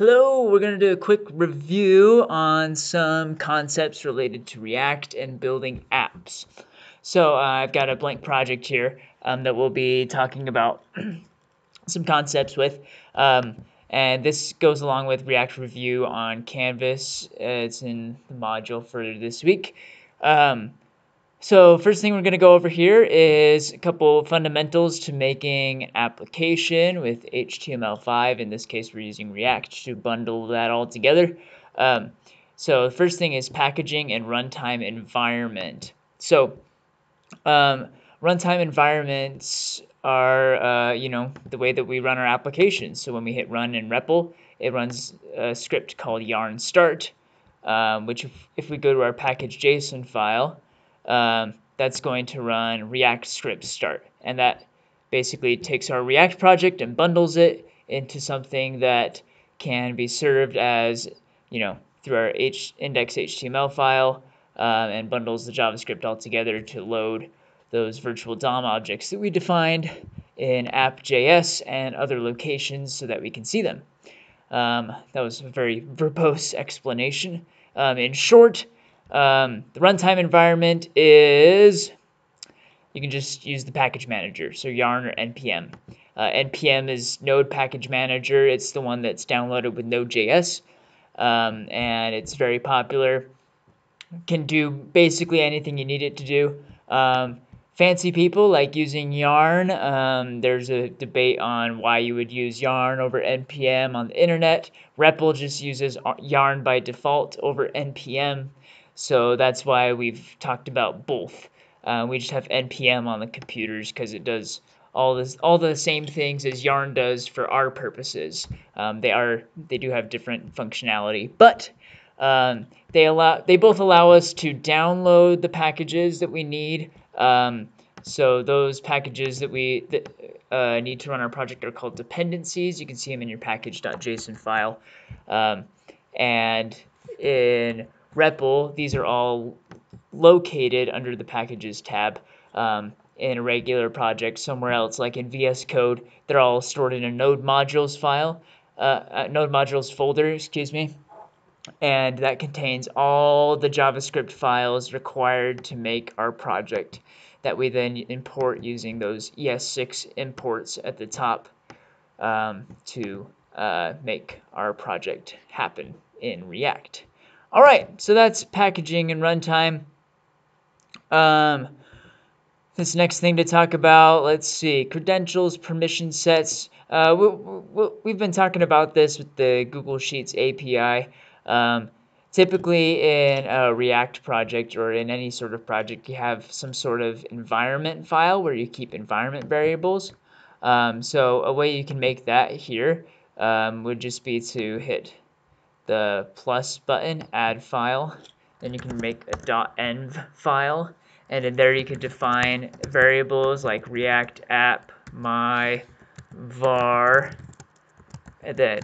Hello, we're going to do a quick review on some concepts related to React and building apps. So uh, I've got a blank project here um, that we'll be talking about some concepts with. Um, and this goes along with React Review on Canvas. Uh, it's in the module for this week. Um, so first thing we're going to go over here is a couple fundamentals to making an application with HTML5. In this case, we're using React to bundle that all together. Um, so the first thing is packaging and runtime environment. So um, runtime environments are, uh, you know, the way that we run our applications. So when we hit run in REPL, it runs a script called yarn start, um, which if, if we go to our package JSON file, um, that's going to run React script start. And that basically takes our React project and bundles it into something that can be served as, you know, through our H index HTML file uh, and bundles the JavaScript all together to load those virtual DOM objects that we defined in app.js and other locations so that we can see them. Um, that was a very verbose explanation. Um, in short, um, the runtime environment is, you can just use the package manager, so yarn or npm. Uh, npm is Node Package Manager. It's the one that's downloaded with Node.js, um, and it's very popular. Can do basically anything you need it to do. Um, fancy people like using Yarn. Um, there's a debate on why you would use Yarn over NPM on the internet. REPL just uses Yarn by default over NPM. So that's why we've talked about both. Uh, we just have npm on the computers because it does all this all the same things as yarn does for our purposes. Um, they are they do have different functionality, but um, they allow they both allow us to download the packages that we need. Um, so those packages that we that, uh, need to run our project are called dependencies. You can see them in your package.json file, um, and in REPL, these are all located under the Packages tab um, in a regular project somewhere else, like in VS Code. They're all stored in a Node Modules file, uh, Node Modules folder, excuse me, and that contains all the JavaScript files required to make our project that we then import using those ES6 imports at the top um, to uh, make our project happen in React. All right, so that's packaging and runtime. Um, this next thing to talk about, let's see, credentials, permission sets. Uh, we, have been talking about this with the Google Sheets API. Um, typically in a React project or in any sort of project, you have some sort of environment file where you keep environment variables. Um, so a way you can make that here um, would just be to hit the plus button, add file. Then you can make a .env file, and in there you can define variables like React app, my, var, and then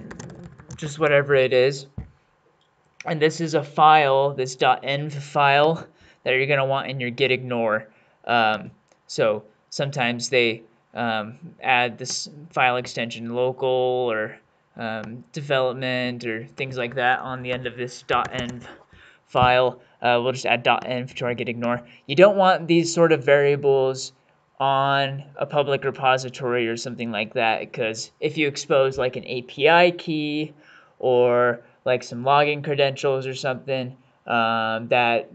just whatever it is. And this is a file, this .env file, that you're going to want in your git ignore. Um, so sometimes they um, add this file extension local or um, development or things like that on the end of this .env file. Uh, we'll just add .env to our git ignore. You don't want these sort of variables on a public repository or something like that because if you expose like an API key or like some login credentials or something um, that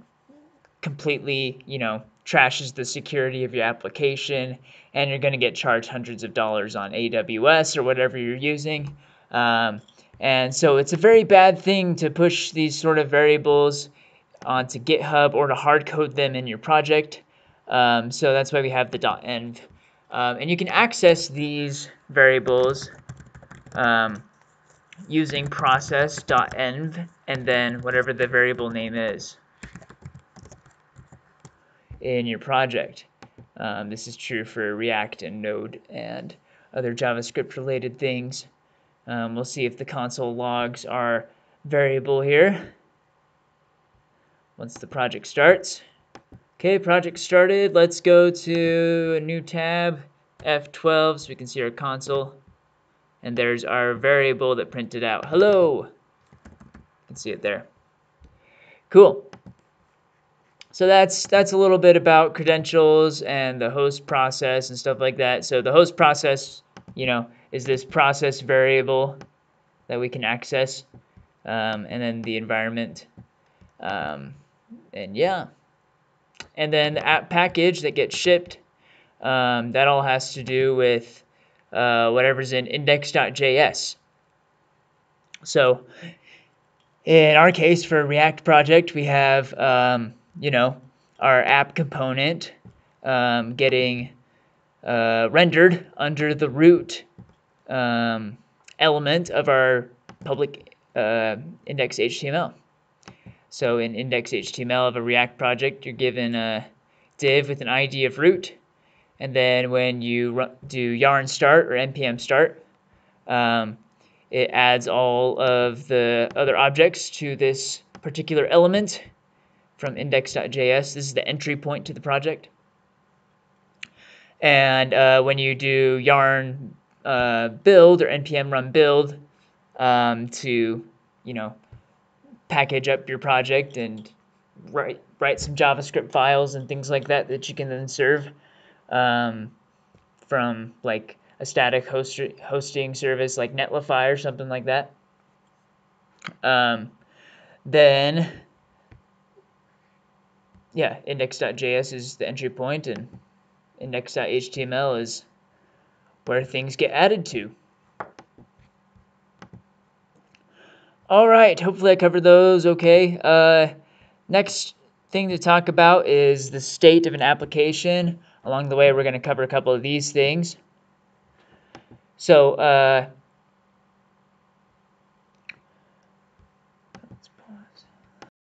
completely, you know, trashes the security of your application and you're going to get charged hundreds of dollars on AWS or whatever you're using. Um, and so it's a very bad thing to push these sort of variables onto GitHub or to hard code them in your project. Um, so that's why we have the .env. Um, and you can access these variables um, using process.env and then whatever the variable name is in your project. Um, this is true for React and Node and other JavaScript related things. Um, we'll see if the console logs are variable here once the project starts. Okay, project started. Let's go to a new tab, F12, so we can see our console. And there's our variable that printed out hello. You can see it there. Cool. So that's that's a little bit about credentials and the host process and stuff like that. So the host process, you know, is this process variable that we can access, um, and then the environment, um, and yeah, and then the app package that gets shipped. Um, that all has to do with uh, whatever's in index.js. So in our case for React project, we have um, you know, our app component um, getting uh, rendered under the root um, element of our public uh, index HTML. So in index HTML of a React project, you're given a div with an ID of root. And then when you do yarn start or npm start, um, it adds all of the other objects to this particular element from index.js. This is the entry point to the project. And uh, when you do yarn uh, build or npm run build um, to, you know, package up your project and write write some JavaScript files and things like that that you can then serve um, from like a static host hosting service like Netlify or something like that. Um, then yeah, index.js is the entry point and index.html is where things get added to. All right, hopefully I covered those okay. Uh, next thing to talk about is the state of an application. Along the way, we're going to cover a couple of these things. So, uh,